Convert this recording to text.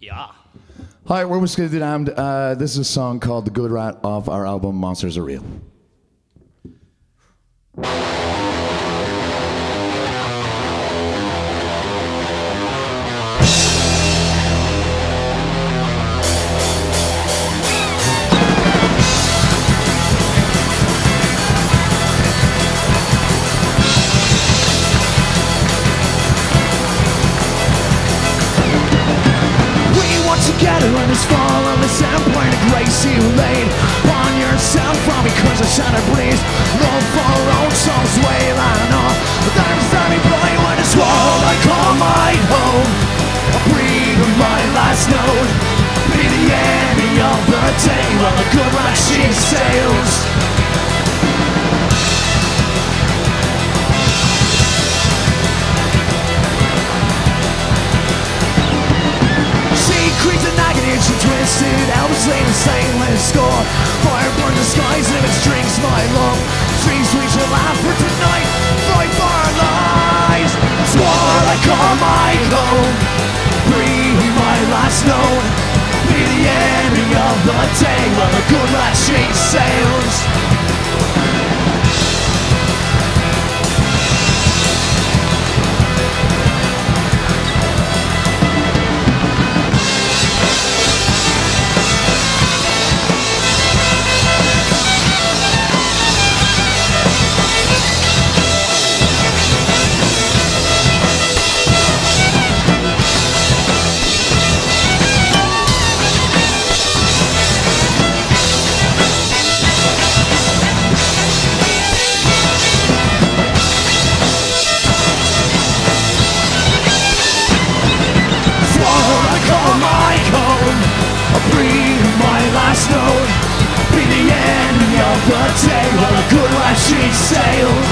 Yeah. Hi, we're Damned. Uh, this is a song called The Good Rat off our album Monsters Are Real. On this fall on this endpoint of grace you laid upon yourself from because of shattered breeze. Love for own souls wail. But there's any boy when it's world I call my home. I breathe with my last note. Be the enemy of the day while the good rock she sails. Last Be the enemy of the day While a good life she sails